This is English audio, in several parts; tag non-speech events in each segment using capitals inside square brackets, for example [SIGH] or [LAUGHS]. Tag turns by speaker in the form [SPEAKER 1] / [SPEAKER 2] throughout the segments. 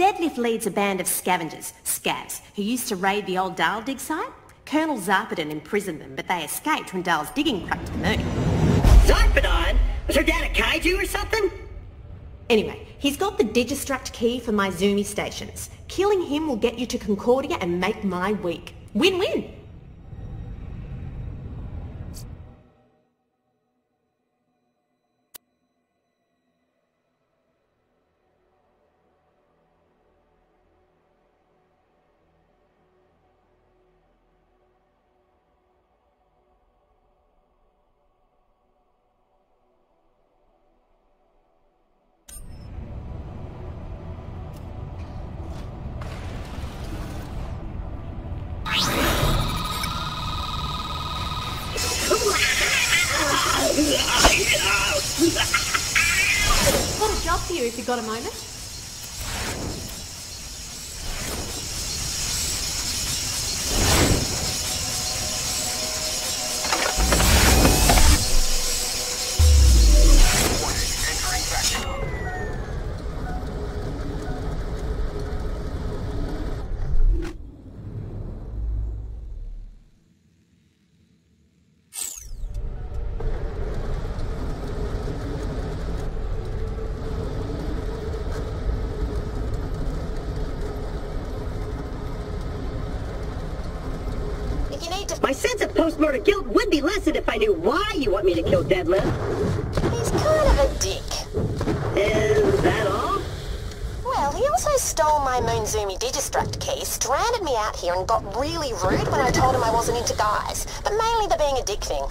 [SPEAKER 1] Deadlift leads a band of scavengers, scavs, who used to raid the old Dahl dig site. Colonel Zarpedon imprisoned them, but they escaped when Dahl's digging cracked the moon.
[SPEAKER 2] Zarpedon? Was her dad a kaiju or something?
[SPEAKER 1] Anyway, he's got the Digistruct key for my Zoomy stations. Killing him will get you to Concordia and make my week. Win-win! You if you've got a moment.
[SPEAKER 2] My sense of post-murder guilt would be lessened if I knew why you want me to kill Deadlift.
[SPEAKER 3] He's kind of a dick.
[SPEAKER 2] Is that all?
[SPEAKER 3] Well, he also stole my Moon Zoomy Digistruct key, stranded me out here, and got really rude when I told him I wasn't into guys. But mainly the being a dick thing.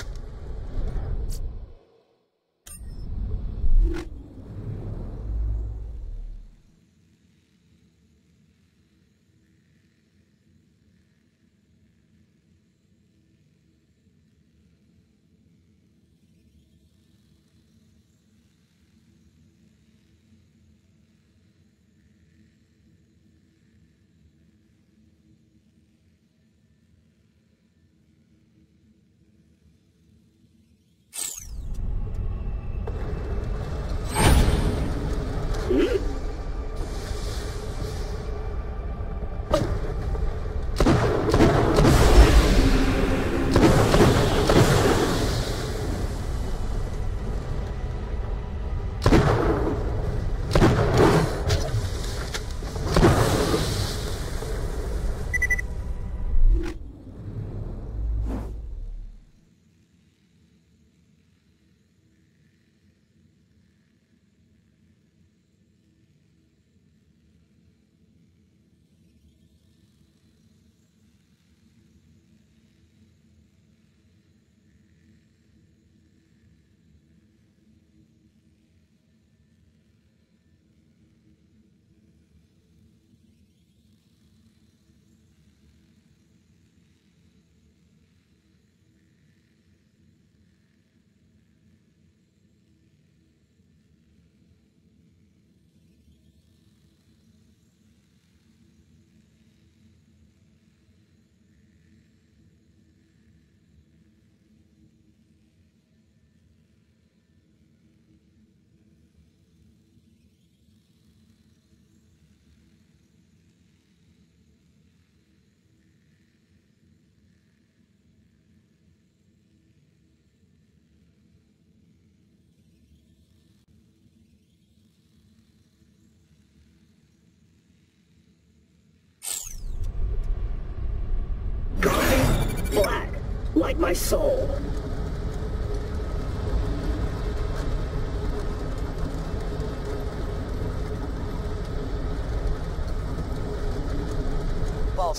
[SPEAKER 2] Like my soul.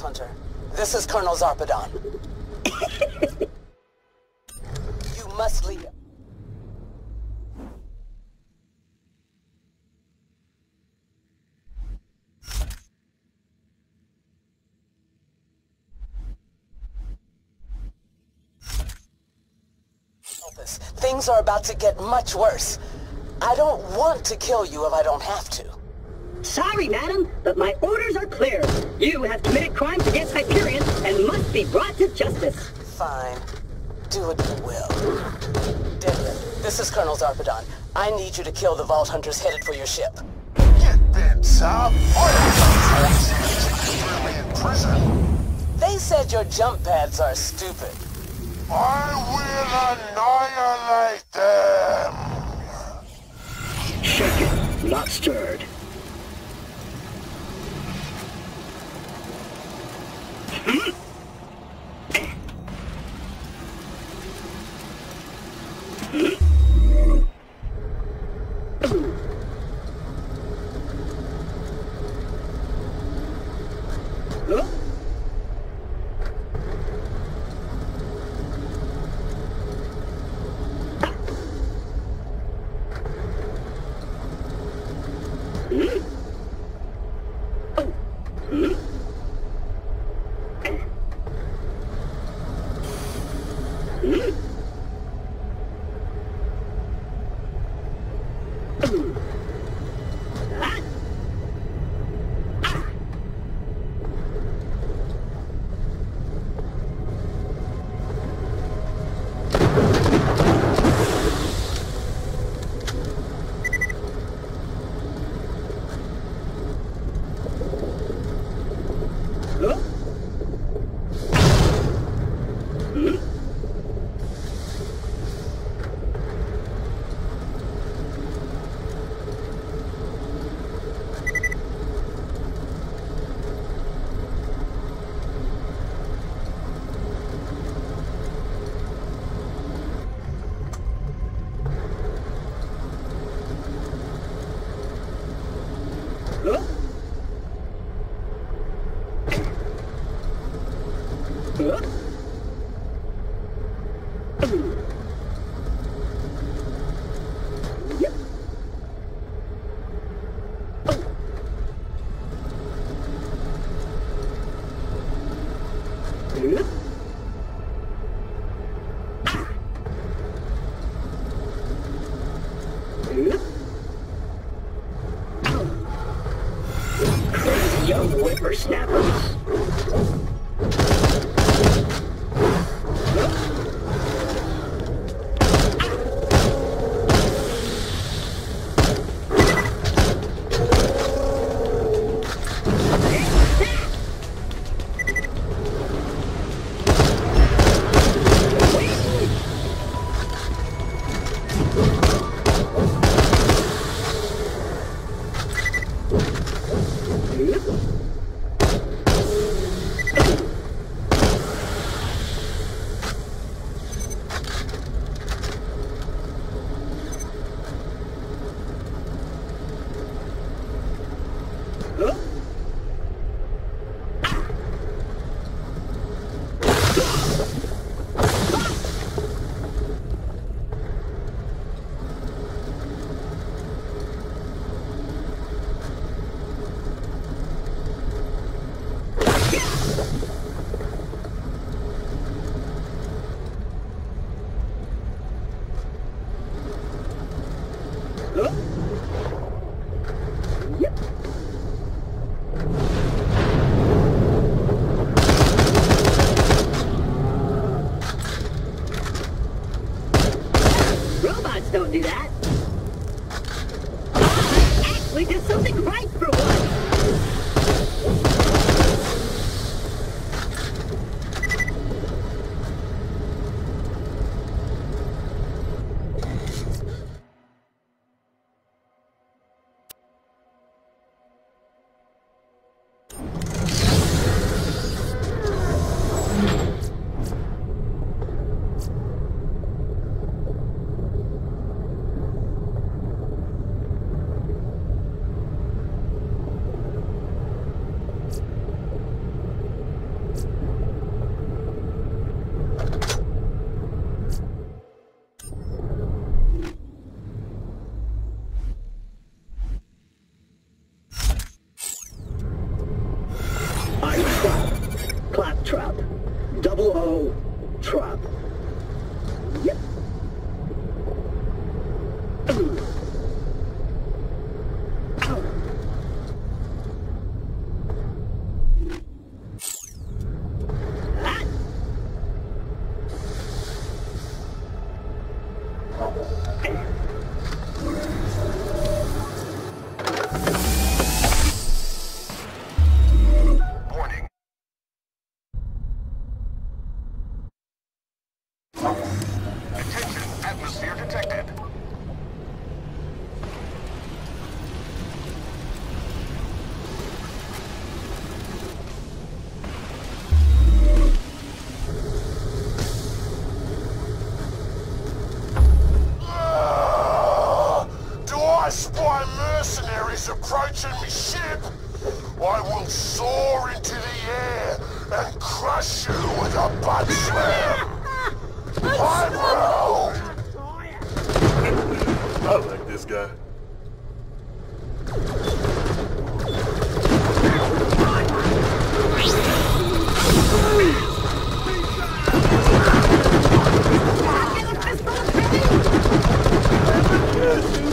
[SPEAKER 4] Hunter, this is Colonel Zarpedon. [LAUGHS] you must leave. are about to get much worse. I don't want to kill you if I don't have to.
[SPEAKER 2] Sorry, madam, but my orders are clear. You have committed crimes against Hyperion and must be brought to justice.
[SPEAKER 4] Fine. Do what you will. This is Colonel Zarpedon. I need you to kill the Vault Hunters headed for your ship.
[SPEAKER 5] Get them, Sab. They
[SPEAKER 4] said your jump pads are stupid.
[SPEAKER 5] I will annihilate them!
[SPEAKER 2] Shaken, not stirred. whippersnappers. Young whippersnappers.
[SPEAKER 5] ship, I will soar into the air and crush you with a butt slam. Pyro!
[SPEAKER 6] I like this guy.
[SPEAKER 2] Patrick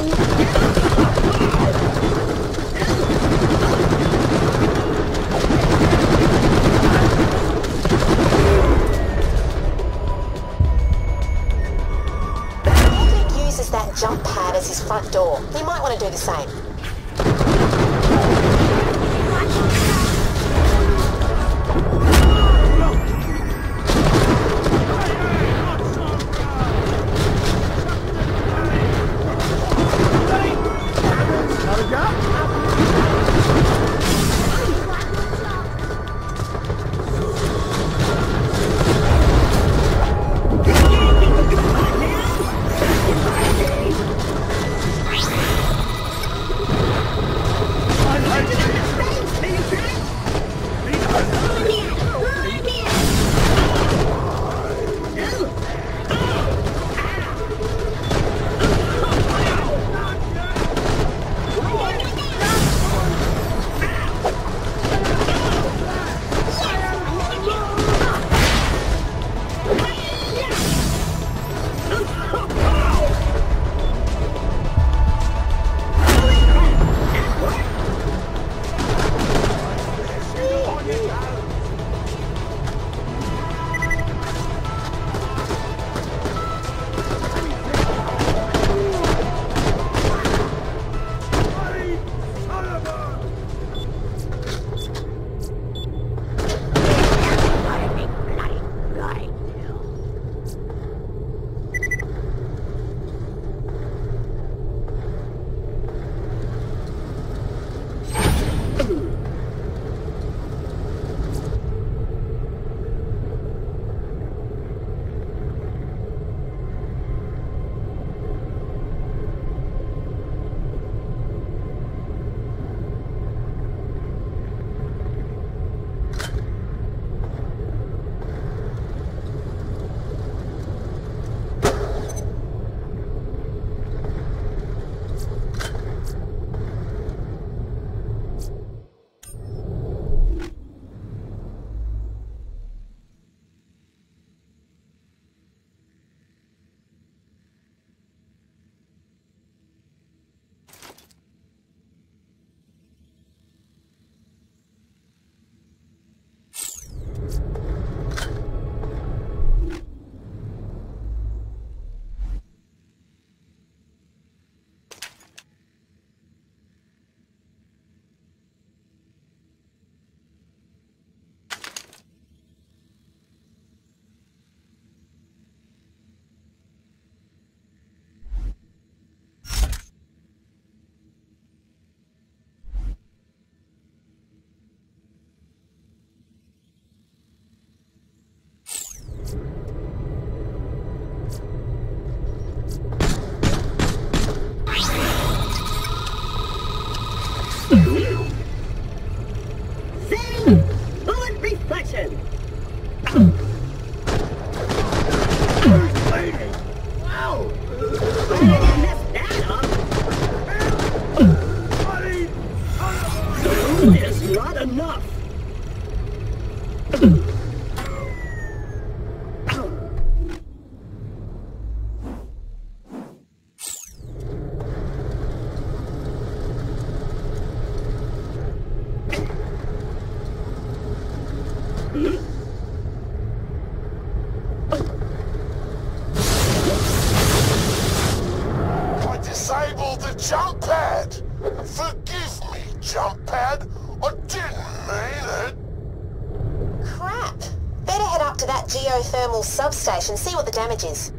[SPEAKER 2] substation, see what the damage is.